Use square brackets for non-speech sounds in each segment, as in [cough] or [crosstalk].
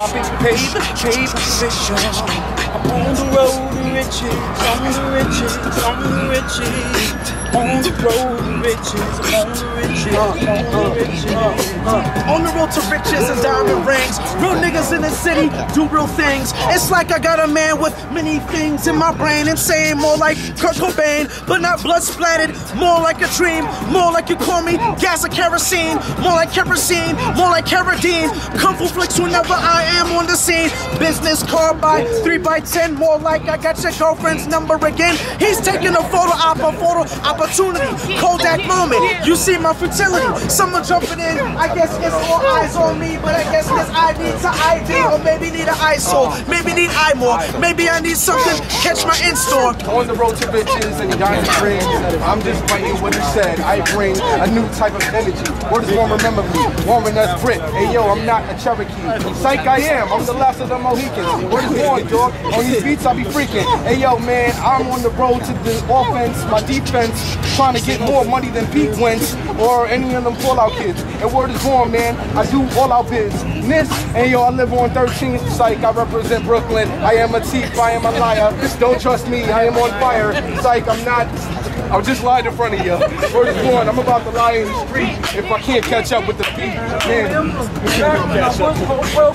Paper, paper, position. I'm on the road to riches, on the riches, on the riches. On the road to riches, on the riches, on the riches. On the road to riches and diamond rings. The city do real things. It's like I got a man with many things in my brain. Insane, more like Kurt Cobain, but not blood splattered. More like a dream, more like you call me gas or kerosene. More like kerosene, more like Fu flicks whenever I am on the scene. Business card by 3 by 10 more like I got your girlfriend's number again. He's taking a photo op, a photo opportunity. Kodak moment, you see my fertility. Someone jumping in, I guess it's all eyes on me, but I guess this I need to ID, or maybe need an eyesore, maybe need eye more, maybe I need something, catch my in-store. On the road to bitches and diamond rings, I'm just writing what you said. I bring a new type of energy. Where does one remember me? Warren that's Brit. Hey yo, I'm not a Cherokee. Psych I am, I'm the last of the Mohicans. Where does Warren, dog? On these beats I be freaking. Hey yo, man, I'm on the road to the offense, my defense, trying to get more money than Pete Wentz or any of them Fallout kids. And word is born, man, I do all out business. And yo, I live on 13th Psych, I represent Brooklyn. I am a thief, I am a liar. Don't trust me, I am on fire. Psych, I'm not. I'm just lying in front of you. Is born, I'm about to lie in the street if I can't catch up with the beat. Man, I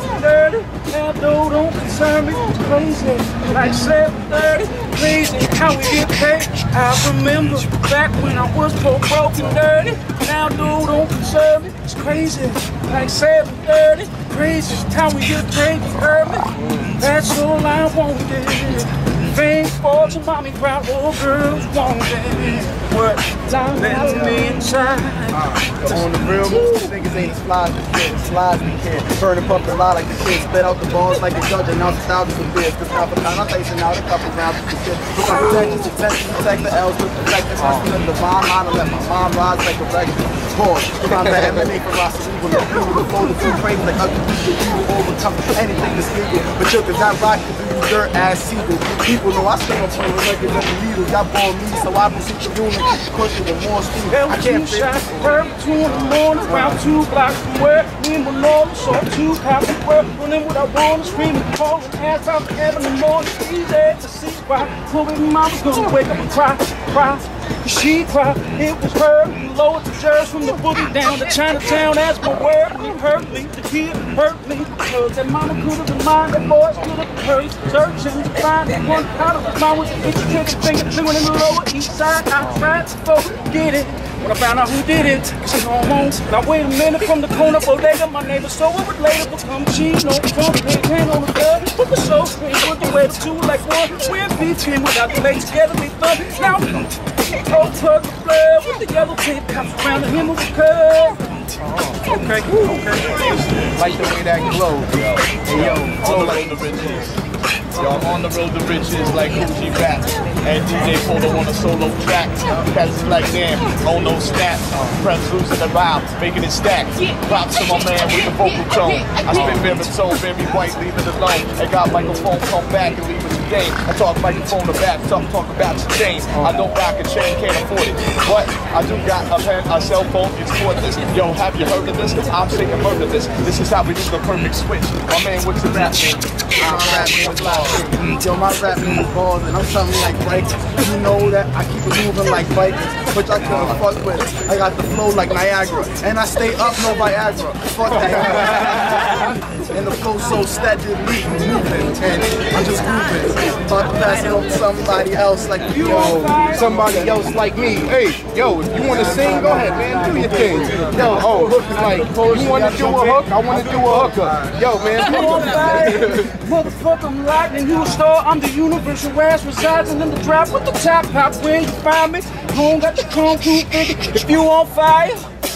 and dirty, now though don't concern me. It's crazy, like 730, crazy how we get paid. I remember back when I was more broke and dirty, now though don't concern me. It's crazy, like 730, crazy how we get paid. Me? That's all I wanted. Fame, fortune, mommy, proud, all girls wanted. What time let me inside. Ah, on the real, most niggas ain't as fly as the kid, as fly as we can. Burn and pump and lie like the kid, spit out the balls like a judge, announce thousands of beers. Cause half a time I'm facing out a couple rounds of the shit. Look at protection, protect, protect the L's, with protect the hustle and ah. the divine line, and let my mom rise like a regular. Pause. Time to emanate from Rasta evil, look through the fold, through crazy like ugly people. You will overcome anything that's legal, but you could not rock to do dirt ass seagull. People know I still up on the record of the needle. Y'all born me, so I proceed to unit. Quicker than more speed. There I can't shots, bird, two in the morning, around two blocks from where me and my normal saw two cops at work, running what I want, screaming, calling, ass out the in the morning, easy to see why. Hoping mama's gonna wake up and cry, cry. She cried, it was her, lowered the jurors from the boogie down to Chinatown, that's my word, and hurt the kid hurt me, because that mama could have been mine, that boys could have been searching to find one out of the mine with the itchy trigger finger, chewing in the lower east side, I tried to forget it. When I found out who did it, home. Now wait a minute from the corner bodega, my neighbor so it would later become Gino. Trump big hand on the gun, put the soul screen, put the the two like one. We're beating without the legs together, be fun. Now, go tug the blood with the yellow tape comes around the hem of the curve. Okay, okay. Like the way that glow, yo. Hey, yo, on the road I'm on the road to riches like Gucci rap. And DJ Photo on a solo track. Cats like damn, oh no snap. Press loose losing the rhyme, making it stack. Props to my man with the vocal tone. I spit baritone, very white, leave it alone. I got microphone, come back and leave it today. I talk microphone to back, talk, talk about your chain. I don't rock a chain, can't afford it. But I do got a pen, a cell phone, it's cordless. Yo, have you heard of this? I'm singing murder this. This is how we do the perfect switch. My man, what's your uh, rap name? Is Loud. Yo, my rap is Balls, and I'm something like break. You know that I keep it moving like bikers, which I couldn't fuck with. I got the flow like Niagara, and I stay up no Viagra. Fuck that. [laughs] and the flow so steadily moving, and I'm just moving. About to pass it on somebody else like you. Yo, somebody else like me. Hey, yo, if you want to sing, go ahead, man. Do your thing. Yo, oh, like, you want to do a hook? I want to do a hooker. Yo, man. [laughs] Motherfucker, I'm lightning, you a star. I'm the universal ass residing in the drop with the top pop. Where you find me, home got the concrete figure. If you on fire,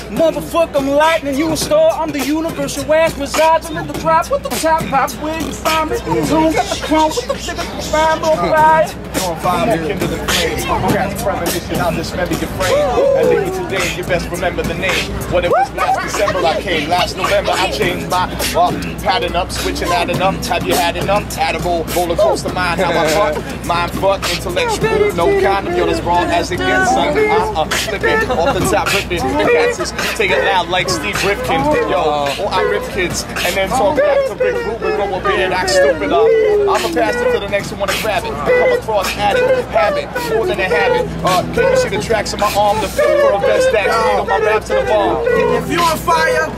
motherfucker, I'm lightning, you a star. I'm the universal ass residing in the drop with the top pop. Where you find me, home got the chrome with the figure. Find on fire. On fire, more kindle than flames. Cats premonition, I'll dismember your frame. And leave it today, you best remember the name. What it was last December I came, last November I changed my uh, pattern up, switching, adding up. Have you had enough? Addable, roller coaster mind, how I fuck. Mind fuck, intellectual, no condom, you're as wrong as it gets, son. I'm uh, flipping off the top, ripping. The cats is take it loud like Steve Rifkin. Yo, or I rip kids, and then talk back to Rick Rubin, grow a beard, act stupid up. I'ma pass it to the next one, wanna grab it. Come across, addict, habit, more than a habit. Uh, can you see the tracks on my arm? The for a best act, lead on my rap to the bomb. If you on fire,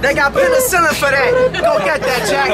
they got penicillin for that. Go get that, Jack.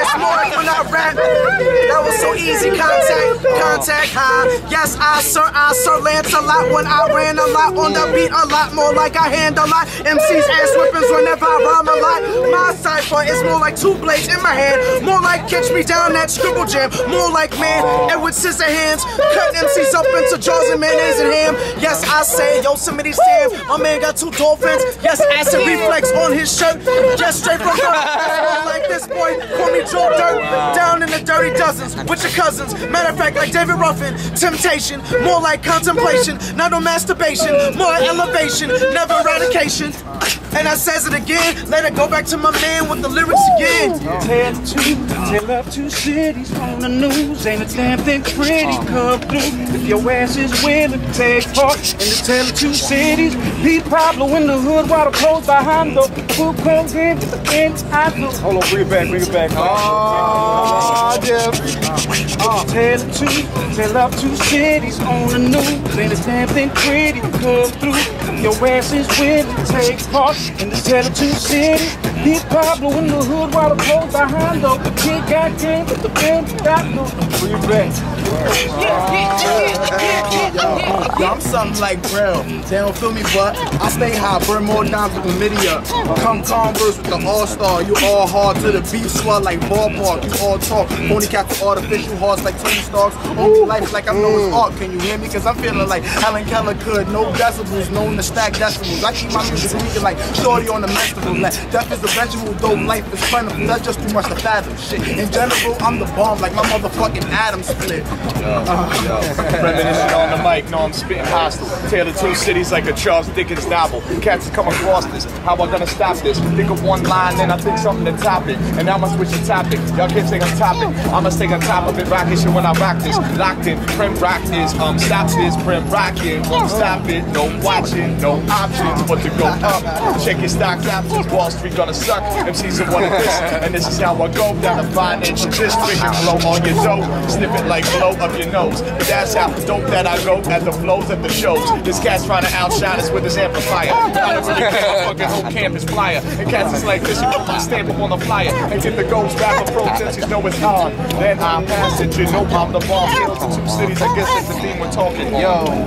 It's more when I rap. That was so easy. Contact, contact high. Yes, I sir, I sir Lance a lot when I ran a lot on the beat. A lot more like I hand a lot. MCs ass whippings whenever I rhyme a lot. My cipher is more like two blades in my hand. More like catch me down that scribble jam. More like man, and with scissor hands, cut MCs up into jaws and mayonnaise and ham. Yes, I say Yosemite Sam. My man got two dolphins. Yes, acid reflex on his shirt. Just straight from the [laughs] like this boy. Call me Joe Dirt. Down in the dirty dozens with your cousins. Matter of fact, like David Ruffin. Temptation, more like contemplation. Not on masturbation, more elevation. Never eradication. And I says it again. Let it go back to my man with the lyrics again. Tell two, tell up two cities on the news. Ain't a damn thing pretty come through. If your ass is willing to take part in the tell of two cities, Pete Pablo in the hood while the clothes behind the full clothes in with the ends I do. Hold on, bring it back, bring it back. Oh, yeah. Ah. Tell it two, tell up two cities on the news. Ain't a damn thing pretty come through. If your ass is willing to take part in the tell of two cities. Pete Pablo in the hood while the clothes behind the kid got game, but the band got no. Bring it. Yo, I'm something like Braille. They don't feel me, but I stay high, burn more dimes with the media. Come Converse with the All Star. You all hard to the beat, swell like ballpark. You all talk. Pony cats artificial hearts like Tony Starks. Only life like I know it's mm. art. Can you hear me? Cause I'm feeling like Helen Keller could. No decibels, known to stack decimals. I keep my music speaking like Shorty on the festival. Like death is vegetable, though life is plentiful. That's just too much to fathom. Shit. In general, I'm the bomb like my motherfucking Adam split. [laughs] Reminiscing on the mic, no, I'm spitting hostile. Tailored two cities like a Charles Dickens novel. Cats come across this. How am I gonna stop this? Think of one line, then I think something to top it. And now I'ma switch the topic. Y'all can't stay on topic. I'ma stay on top of it. Rockin' shit when I rock this. Locked in. Prim rock this. Um, stop this. Prim rockin'. Won't stop it. No watching. No options but to go up. Check your stock options. Wall Street gonna suck. MCs are one of this. And this is how I go down the financial district and blow on your dough. Snip it like blow up your nose. But that's how dope that I go at the flows at the shows. This cat's trying to outshine us with his amplifier. I don't really care, fucking whole campus flyer. And cats is like this, you put my stamp up on the flyer. And get the ghost rapper protest, you know it's on. Then I pass it, you know I'm the bomb. Two cities, I guess that's the theme we're talking. Yo.